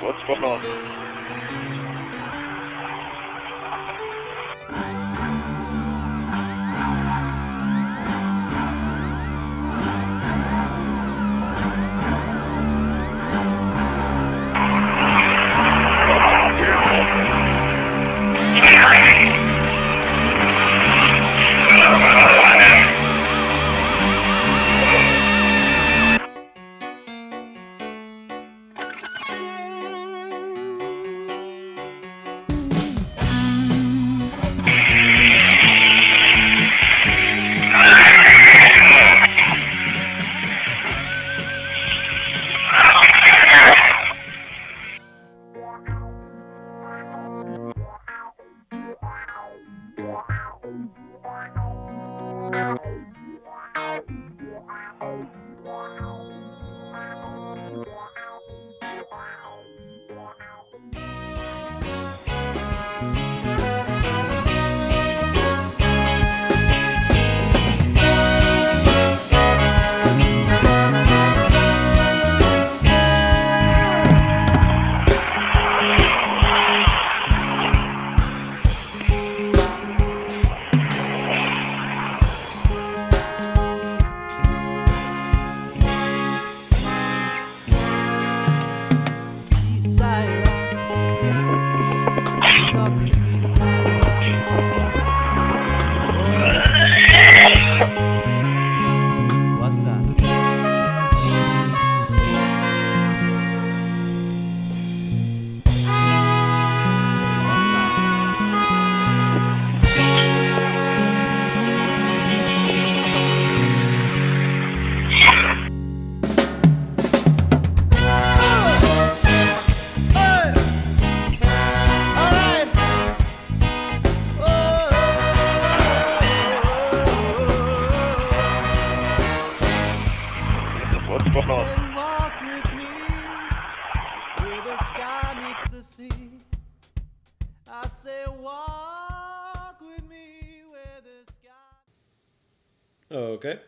What's going on? What's going on? Walk with me where the sky meets the sea. I say walk with me where the sky. Oh, okay.